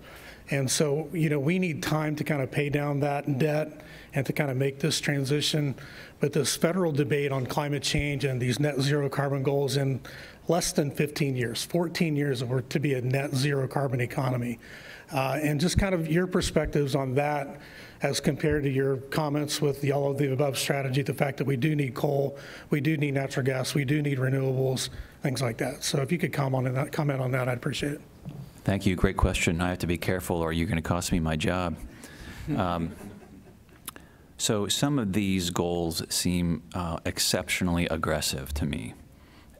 And so, you know, we need time to kind of pay down that debt and to kind of make this transition. But this federal debate on climate change and these net zero carbon goals in less than 15 years, 14 years, we're to be a net zero carbon economy. Uh, and just kind of your perspectives on that as compared to your comments with the all of the above strategy, the fact that we do need coal, we do need natural gas, we do need renewables, things like that. So if you could comment on that, comment on that, I'd appreciate it. Thank you. Great question. I have to be careful, or you're going to cost me my job. Um, So some of these goals seem uh, exceptionally aggressive to me,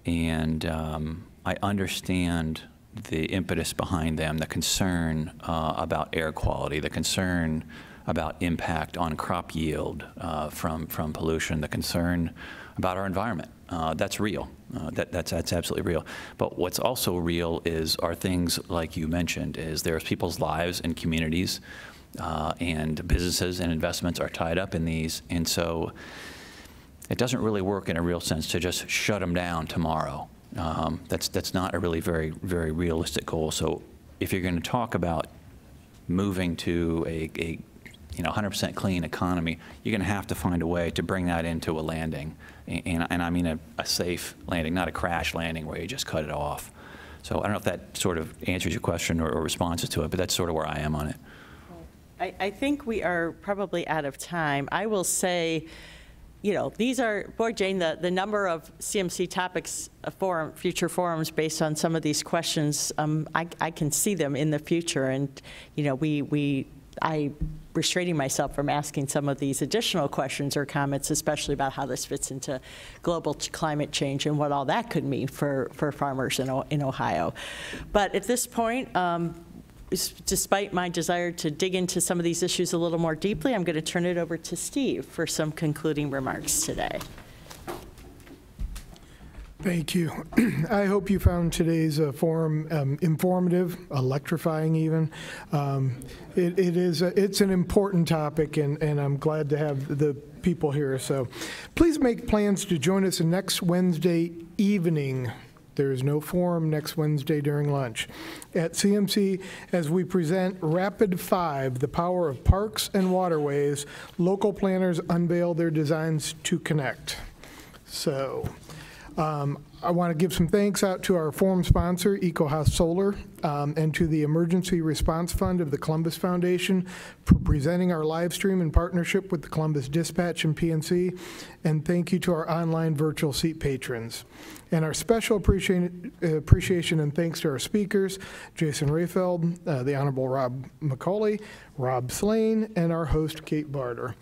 and um, I understand the impetus behind them, the concern uh, about air quality, the concern about impact on crop yield uh, from from pollution, the concern about our environment. Uh, that's real. Uh, that, that's, that's absolutely real. But what's also real is are things like you mentioned, is there's people's lives and communities uh, and businesses and investments are tied up in these. And so it doesn't really work in a real sense to just shut them down tomorrow. Um, that's, that's not a really very, very realistic goal. So if you're going to talk about moving to a, a you know, 100% clean economy, you're going to have to find a way to bring that into a landing. And, and I mean a, a safe landing, not a crash landing where you just cut it off. So I don't know if that sort of answers your question or, or responses to it, but that's sort of where I am on it. I, I think we are probably out of time. I will say, you know, these are, boy, Jane, the, the number of CMC topics, uh, forum, future forums based on some of these questions, um, I, I can see them in the future. And, you know, we, we, I restraining myself from asking some of these additional questions or comments, especially about how this fits into global climate change and what all that could mean for, for farmers in, in Ohio. But at this point, um, despite my desire to dig into some of these issues a little more deeply, I'm going to turn it over to Steve for some concluding remarks today. Thank you. I hope you found today's uh, forum um, informative, electrifying even. Um, It it is, a- it's an important topic, and and I'm glad to have the people here. So please make plans to join us next Wednesday evening. There is no forum next Wednesday during lunch at CMC as we present Rapid Five, the power of parks and waterways. Local planners unveil their designs to connect. So um, I want to give some thanks out to our forum sponsor, EcoHouse Solar, um, and to the Emergency Response Fund of the Columbus Foundation for presenting our live stream in partnership with the Columbus Dispatch and PNC. And thank you to our online virtual seat patrons. And our special appreciation, appreciation and thanks to our speakers, Jason Rafeld, uh, the Honorable Rob McColley, Rob Slane, and our host, Kate Bartter.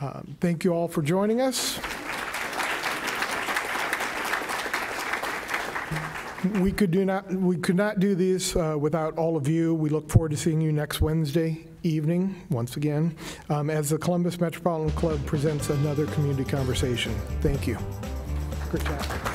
Um, Thank you all for joining us. We could do not, we could not do these uh, without all of you. We look forward to seeing you next Wednesday evening, once again, um, as the Columbus Metropolitan Club presents another community conversation. Thank you. Great job.